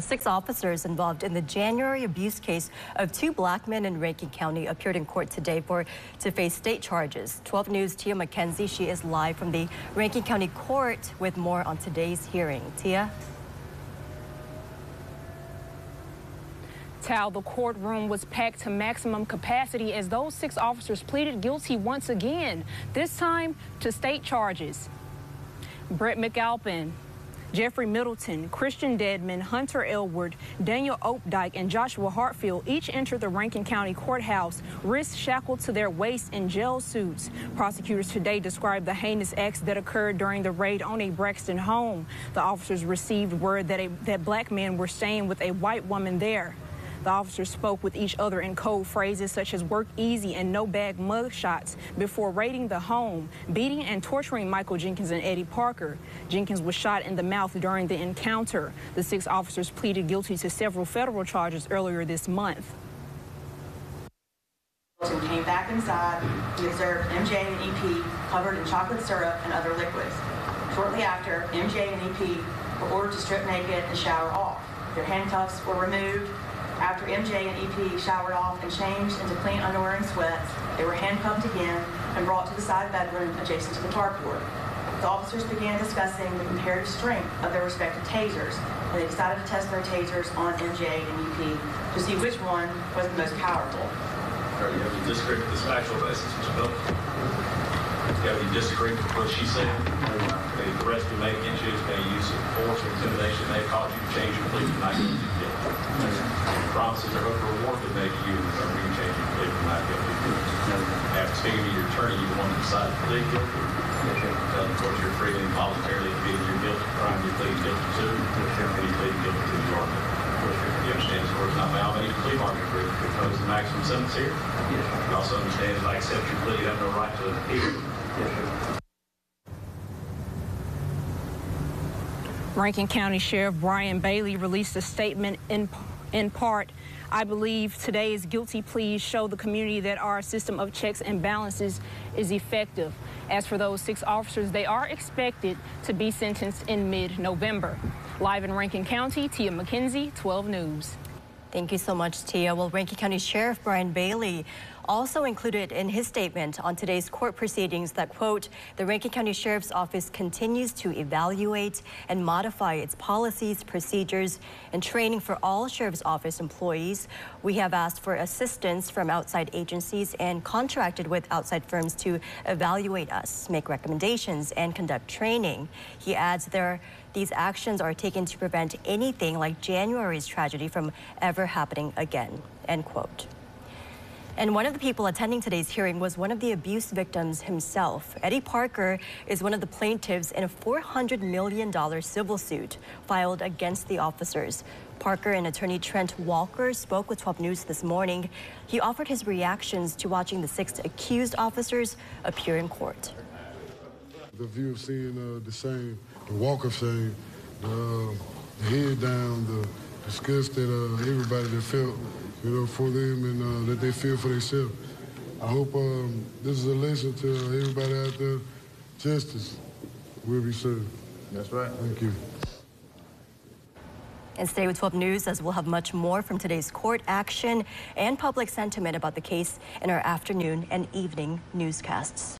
The six officers involved in the January abuse case of two black men in Rankin County appeared in court today for to face state charges. 12 News' Tia McKenzie, she is live from the Rankin County Court with more on today's hearing. Tia? The courtroom was packed to maximum capacity as those six officers pleaded guilty once again, this time to state charges. Brett McAlpin, Jeffrey Middleton, Christian Dedmon, Hunter Elward, Daniel Opdyke, and Joshua Hartfield each entered the Rankin County Courthouse, wrists shackled to their waists in jail suits. Prosecutors today described the heinous acts that occurred during the raid on a Braxton home. The officers received word that, a, that black men were staying with a white woman there. The officers spoke with each other in code phrases such as work easy and no bag mug shots before raiding the home, beating and torturing Michael Jenkins and Eddie Parker. Jenkins was shot in the mouth during the encounter. The six officers pleaded guilty to several federal charges earlier this month. Came back inside. He observed MJ and EP covered in chocolate syrup and other liquids. Shortly after, MJ and EP were ordered to strip naked and shower off. Their handcuffs were removed after MJ and EP showered off and changed into clean underwear and sweats, they were handcuffed again and brought to the side bedroom adjacent to the carport. The officers began discussing the comparative strength of their respective tasers, and they decided to test their tasers on MJ and EP to see which one was the most powerful. Are you, have you disagree with this factual basis, Mr. Bill? Have you disagree with what she said? The arrest we made against you by use force or intimidation. They caused you to change your plea tonight promises or hope for reward that maybe you are going to change your plea from not guilty. After speaking to your attorney, you want to decide to plead guilty. Tell the court you're freely and voluntarily admitting your guilty crime you're pleading guilty to, and you plead guilty to the charge. You understand the court's not bound by any plea bargain agreement to impose the maximum sentence here. You also understand that I accept your plea, you have no right to appeal. Rankin County Sheriff Bryan Bailey released a statement in in part, I believe today's guilty pleas show the community that our system of checks and balances is effective. As for those six officers, they are expected to be sentenced in mid-November. Live in Rankin County, Tia McKenzie, 12 News. Thank you so much, Tia. Well, Rankin County Sheriff Bryan Bailey also included in his statement on today's court proceedings that, quote, the Rankin County Sheriff's Office continues to evaluate and modify its policies, procedures, and training for all Sheriff's Office employees. We have asked for assistance from outside agencies and contracted with outside firms to evaluate us, make recommendations, and conduct training. He adds there these actions are taken to prevent anything like January's tragedy from ever happening again, end quote. And one of the people attending today's hearing was one of the abuse victims himself. Eddie Parker is one of the plaintiffs in a $400 million civil suit filed against the officers. Parker and attorney Trent Walker spoke with 12 News this morning. He offered his reactions to watching the six accused officers appear in court. The view of seeing uh, the same the walk of the, uh, the head down, the disgust that uh, everybody that felt, you know, for them and uh, that they feel for themselves. I hope um, this is a lesson to everybody out there. Justice will be served. That's right. Thank you. And stay with 12 News as we'll have much more from today's court action and public sentiment about the case in our afternoon and evening newscasts.